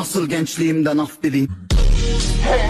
Nasıl gençliğimden af dilin Hey,